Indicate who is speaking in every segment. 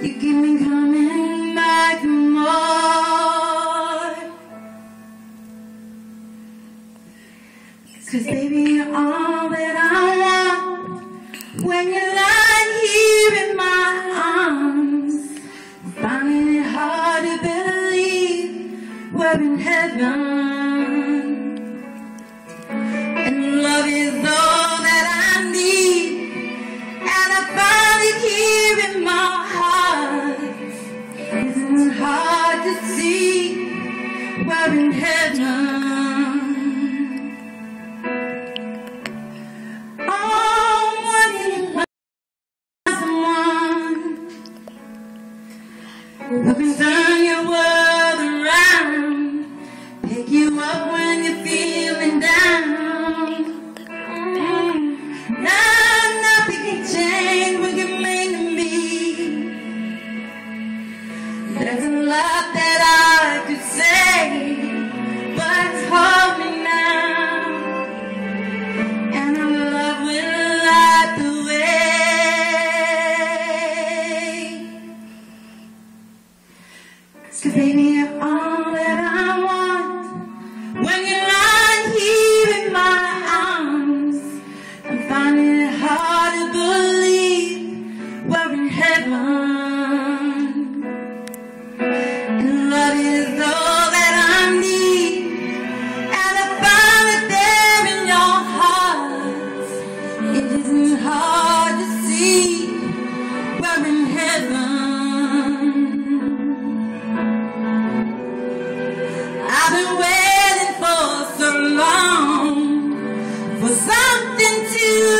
Speaker 1: You keep me coming back more. Cause baby, you're all that I want. When you're lying here in my arms, I'm finding it hard to believe we're in heaven. to see we're in heaven. Oh, someone who can turn your world around, pick you up when you're feeling down. Mm -hmm. Cause baby, you're all to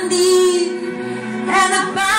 Speaker 1: And and a